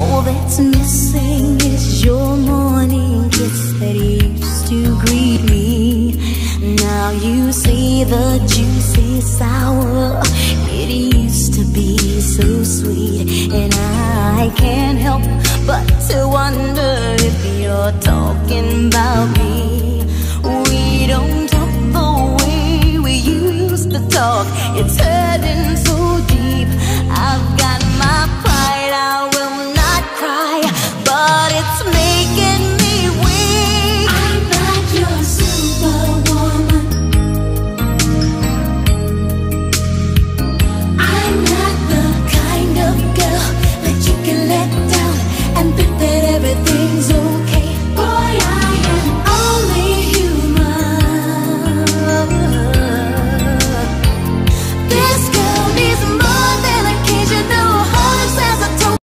All that's missing is your morning kiss that used to greet me. Now you see the juicy sour. It used to be so sweet, and I can't help but to wonder if you're talking about me. We don't talk the way we used to talk. It's